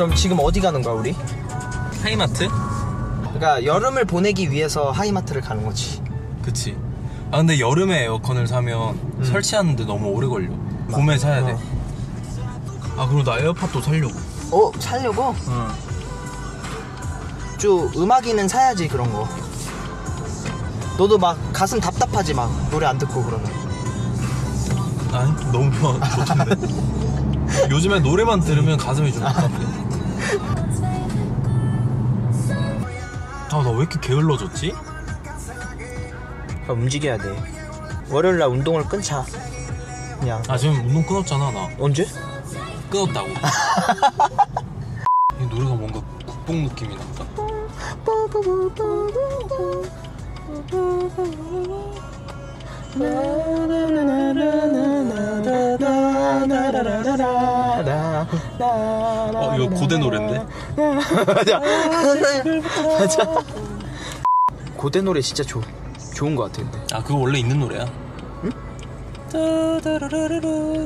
그럼 지금 어디 가는 거야 우리? 하이마트? 그러니까 여름을 보내기 위해서 하이마트를 가는 거지. 그치. 아 근데 여름에 에어컨을 사면 설치하는데 너무 오래 걸려. 봄에 사야 돼. 아 그리고 나 에어팟도 살려고. 어 살려고? 응. 좀 음악이는 사야지 그런 거. 너도 막 가슴 답답하지 막 노래 안 듣고 그러면. 아니 너무 좋아, 좋던데. 요즘에 노래만 들으면 가슴이 좀 답답해. 아나 왜 이렇게 게을러졌지? 아, 움직여야 돼. 월요일 날 운동을 끊자. 그냥 아 지금 운동 끊었잖아 나. 언제? 끊었다고. 이 노래가 뭔가 국뽕 느낌이 난다. 어 이거 고대 노래인데? 맞아. 맞아. 고대 노래 진짜 좋 좋은 거 같아 근데. 아 그거 원래 있는 노래야.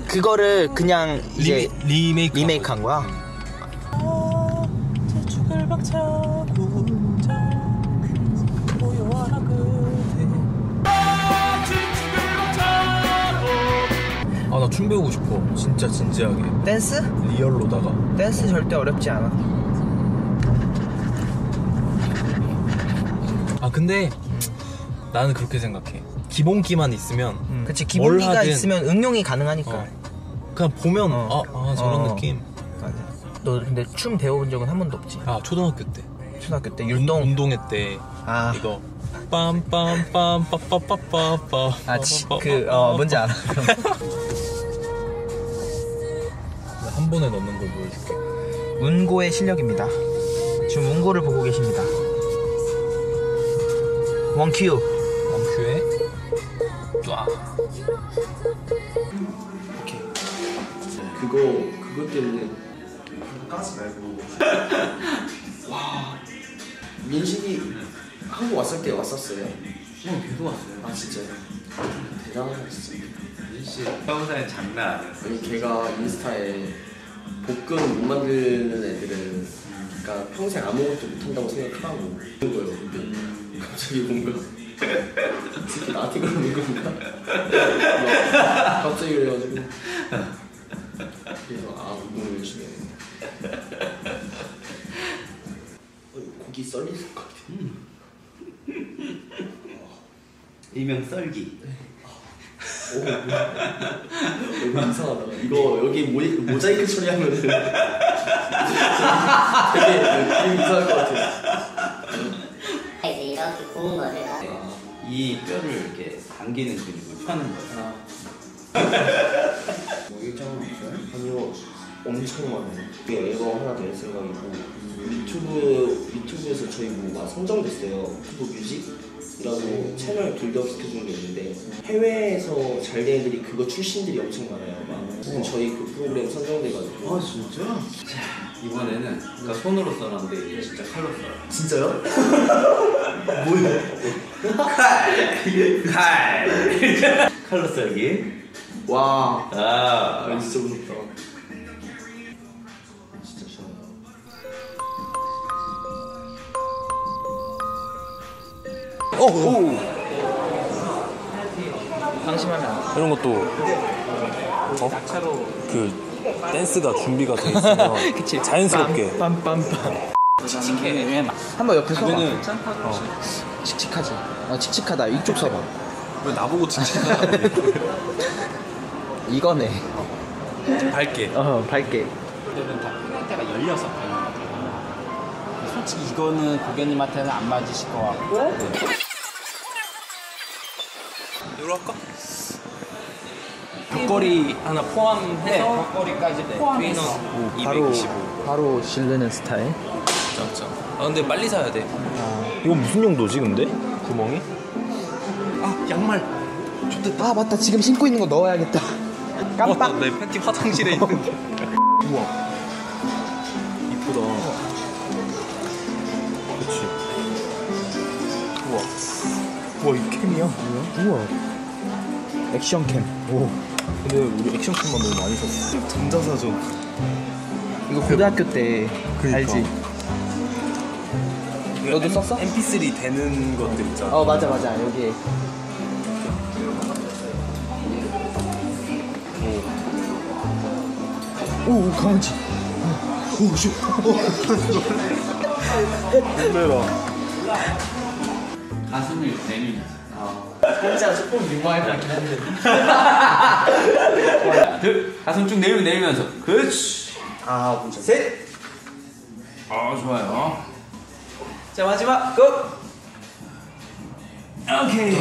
그거를 그냥 이제 리메, 리메이크 리메이크 한 거야? 아 춤 배우고 싶어 진짜 진지하게 댄스? real로다가 댄스 절대 어렵지 않아. 아 근데 나는 그렇게 생각해 기본기만 있으면 그치 뭘 기본기가 하든- 있으면 응용이 가능하니까. 어, 그냥 보면 어. 아, 아 저런 어. 느낌 맞아. 너 근데 춤 배워본 적은 한 번도 없지? 아 초등학교 때 초등학교 때 운- 율동. 운동회 때 아. 이거 빰빰빰 빠빠빠빠빠 아, 치, 그, 어, 뭔지 알아. 한 번에 넣는 걸 보여줄게 운고의 실력입니다. 지금 운고를 보고 계십니다. 원큐. 왕큐에 쫙 그거 그것 때문에 까지 말고 와 민식이 한국 왔을 때 왔었어요. 형 계속 왔어요. 아 진짜요? 대단하다 진짜. 민씨 평소에 장난 아니었어. 아니 걔가 인스타에 볶음 못 만드는 애들은 그러니까 평생 아무것도 못한다고 생각하고 그런 거예요. 근데 갑자기 뭔가 특히 나한테 그러는 건가? 막 갑자기 그래가지고 그래서 아 운동을 열심히 해야겠다. 어, 고기 썰리는 것 같아. 일명 썰기. 이거 이상하다. 이거 여기 모, 모자이크 처리하면은 되게 되게 이상할 것 같아. 이제 이렇게 구운 거를 이 뼈를 이렇게 당기는 근육을 펴는 거야. 뭐 일정은 없어요? 아니요, 엄청 많아요. 이게 앨범 하나 낼 생각이고 유튜브 유튜브에서 저희 뭐막 선정됐어요. 유튜브 뮤직이 라고 채널 빌드업 시켜주는 게 있는데 해외에서 잘 된 애들이 그거 출신들이 엄청 많아요. 막 저희 그 프로그램 선정돼가지고. 진짜? 자 이번에는 그러니까 손으로 썰었는데 이제 진짜 칼로 썰어. 진짜요? 칼, 칼, 칼로 썰기. 와, 아, 아, 진짜 무섭다. 어, 오! 방심하면 안 돼. 이런 것도 어? 그 댄스가 준비가 돼 있으면 그치. 자연스럽게 빰빰빰. 한번 옆에 서봐. 그러면은 어. 칙칙하지. 어, 칙칙하다. 이쪽 서봐. 왜 나보고 칭찬하냐 이거네. 밝게 어, 밝게. 애들은 다 플레이트가 열려서 가는 거거든요. 솔직히 이거는 고객님한테는 안 맞으실 것 같고 이거 할까? 벽걸이 하나 네, 포함해서 벽걸이까지 트위너 포함해서 225 바로 실르는 스타일. 진짜 아 근데 빨리 사야 돼 이건 무슨 용도지 근데? 구멍이? 아 양말 아 맞다. 지금 신고 있는 거 넣어야겠다. 깜빡. 어, 내 팬티 화장실에 있는데 우와 이쁘다 그치 우와 우와 이 캠이야 뭐야? 우와 액션 캠. 오. 근데 우리 액션캠만 너무 많이 샀어. 전자사전 이거 고등학교 때 알지? 너도 썼어? MP3 되는 것들 있잖아. 어 맞아 맞아. 여기에 오, 오 강아지. 오 씨 놀래라. 가슴을 내밀면 서 진짜 조금 민망할 것 같긴 한데. 둘 가슴 쭉 내밀 내밀면서. 그렇지. 아 문제 셋. 아 좋아요. 자 마지막. 끝 오케이.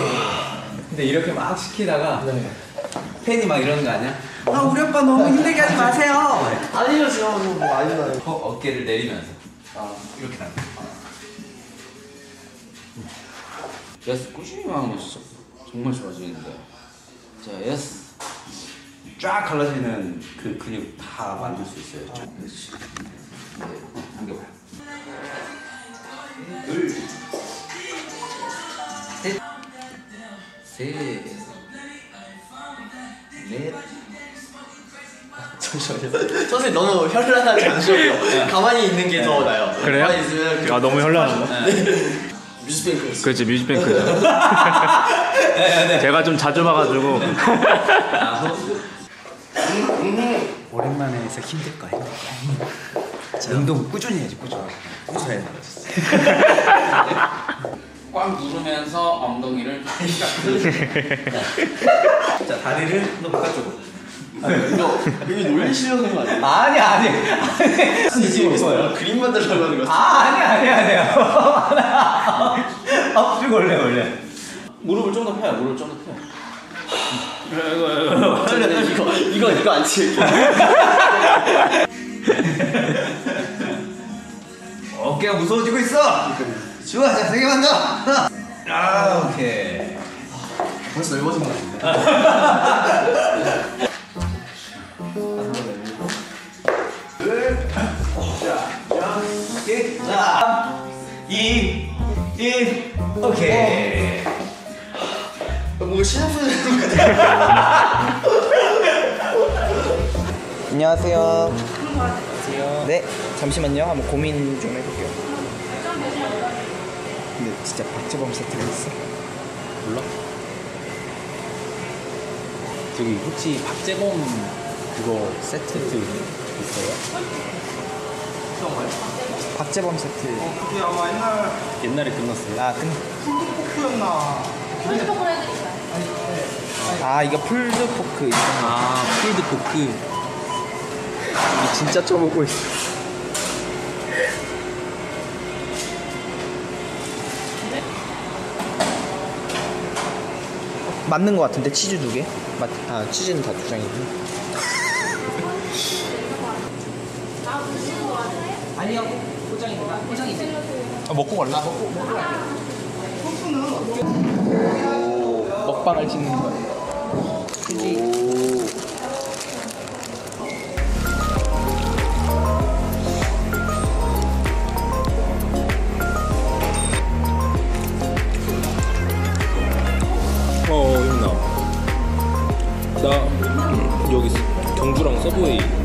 근데 이렇게 막 시키다가 팬이 막 이러는 거 아니야? 아 우리 오빠 너무 힘들게 하지 마세요. 아니요 지금 뭐 아니나요. 어, 어깨를 내리면서. 아 이렇게 하는 거 yes 꾸준히 하는 거 진짜 정말 좋아지는데. 자 yes 쫙 갈라지는 그 근육 다 만들 수 있어요. 그렇지 네, 어, 당겨봐요 둘 셋 셋 넷 잠시만요 선생님 너무 현란하지 않으셔요. 가만히 있는 게 더 나아요. 그래요? 가만히 있으면 아 너무 현란한가? 뮤직뱅크 그렇지 뮤직뱅크죠. 제가 좀 자주 봐가지고. 오랜만에 해서 힘들 거예요. 운동 꾸준히 해야지 꾸준히. 꾸준히 해야 꽉 누르면서 엉덩이를 자 다리를 너 바깥쪽으로. 이거 여기 놀리시려는 거 아니에요? 아니 아니 아니. 이게 무슨 그림 만들려고 하는 거아 아니 아니 아니 올래 올래. 무릎을 좀 더 펴요 무릎을 좀 더 펴요. 이거 이거 이거. 안 치게 어깨가 무서워지고 있어. 좋아 자 세게 만져. 아 오케이. 벌써 넓어진 거 같은데. 자2 1 오케이. 뭔가 시합을 하는 거 같아 안녕하세요. 안녕하세요. 네 잠시만요. 한번 고민 좀 해볼게요. 근데 진짜 박재범 세트가 있어. 몰라? 저기 혹시 박재범 그거 세트 있어요? 박재범 세트. 옛날에 끝났어요. 아 끝. 아 이거 pulled pork 있던 거아 pulled pork. 이게 진짜 쳐보고 있어. 맞는 거 같은데 치즈 두 개? 맞, 아 치즈는 다 두 장이고 아니요 포장입니다. 포장이지. 아, 먹고 갈래? 먹방을 찍는 거야. 어 힘나. 나 여기 경주랑 서브웨이